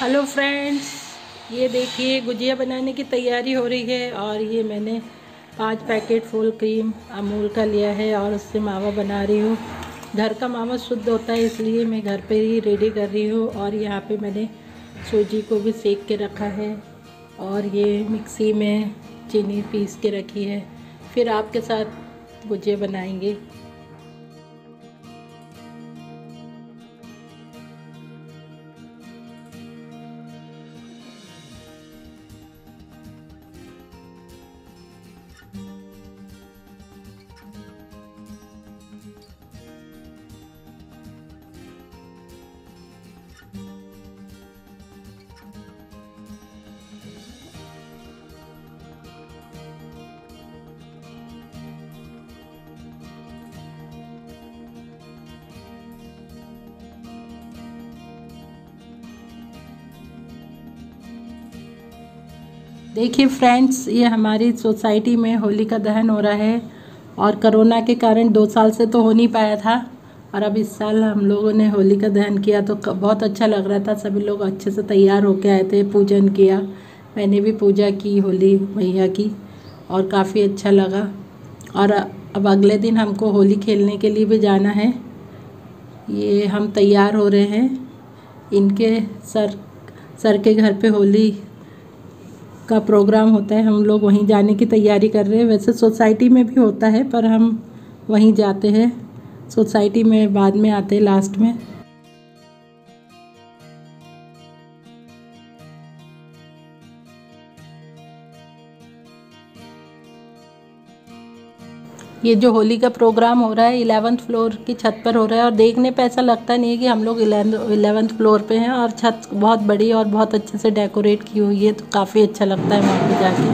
Hello friends, ये देखिए गुजिया बनाने की तैयारी हो रही है और ये मैंने पाँच पैकेट फुल क्रीम अमूल का लिया है और उससे मावा बना रही हूँ। घर का मावा शुद्ध होता है, इसलिए मैं घर पे ही रेडी कर रही हूँ और यहाँ पे मैंने सूजी को भी सेक के रखा है और ये मिक्सी में चीनी पीस के रखी है। फिर आपके साथ गुजिया बनाएँगे। देखिए फ्रेंड्स ये हमारी सोसाइटी में होली का दहन हो रहा है और कोरोना के कारण दो साल से तो हो नहीं पाया था और अब इस साल हम लोगों ने होली का दहन किया तो बहुत अच्छा लग रहा था। सभी लोग अच्छे से तैयार होके आए थे, पूजन किया। मैंने भी पूजा की होली मैया की और काफ़ी अच्छा लगा। और अब अगले दिन हमको होली खेलने के लिए भी जाना है। ये हम तैयार हो रहे हैं। इनके सर सर के घर पे होली का प्रोग्राम होता है, हम लोग वहीं जाने की तैयारी कर रहे हैं। वैसे सोसाइटी में भी होता है, पर हम वहीं जाते हैं। सोसाइटी में बाद में आते हैं लास्ट में। ये जो होली का प्रोग्राम हो रहा है, इलेवेंथ फ्लोर की छत पर हो रहा है और देखने पे ऐसा लगता नहीं है कि हम लोग इलेवंथ फ्लोर पे हैं और छत बहुत बड़ी और बहुत अच्छे से डेकोरेट की हुई है तो काफ़ी अच्छा लगता है वहाँ पे जाके।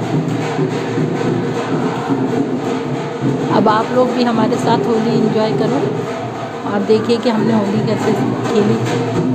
अब आप लोग भी हमारे साथ होली इंजॉय करो और देखिए कि हमने होली कैसे खेली।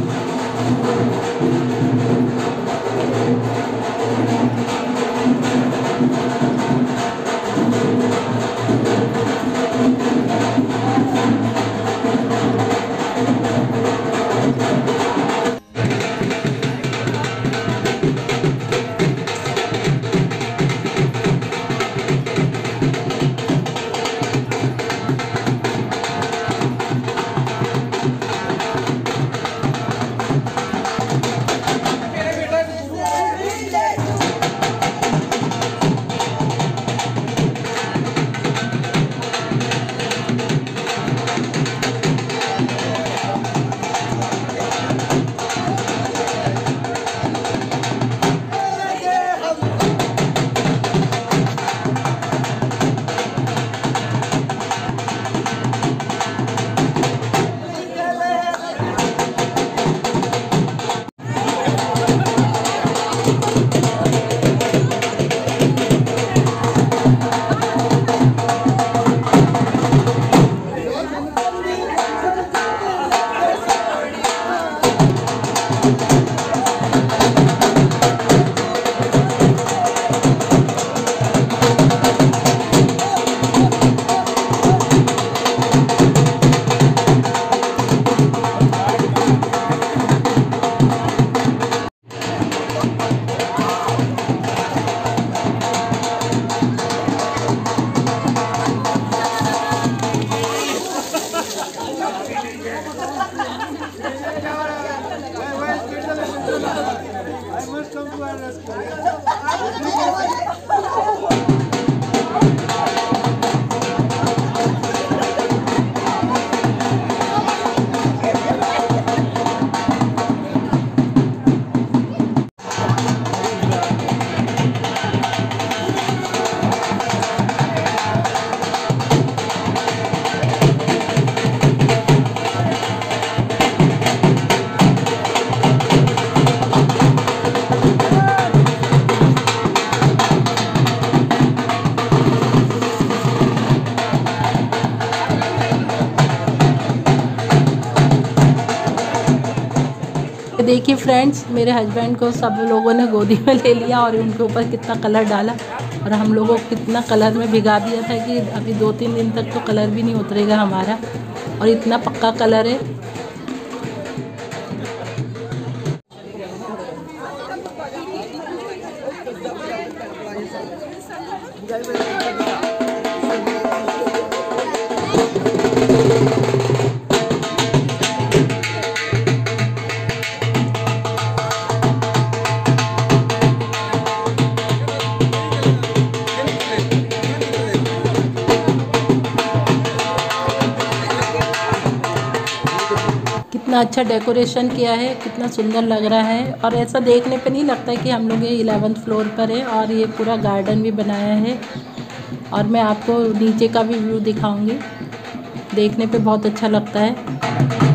देखिए फ्रेंड्स मेरे हस्बैंड को सब लोगों ने गोदी में ले लिया और उनके ऊपर कितना कलर डाला और हम लोगों को कितना कलर में भिगा दिया था कि अभी दो तीन दिन तक तो कलर भी नहीं उतरेगा हमारा और इतना पक्का कलर है। अच्छा डेकोरेशन किया है, कितना सुंदर लग रहा है। और ऐसा देखने पे नहीं लगता कि हम लोग ये इलेवंथ फ्लोर पर है और ये पूरा गार्डन भी बनाया है। और मैं आपको नीचे का भी व्यू दिखाऊँगी। देखने पे बहुत अच्छा लगता है।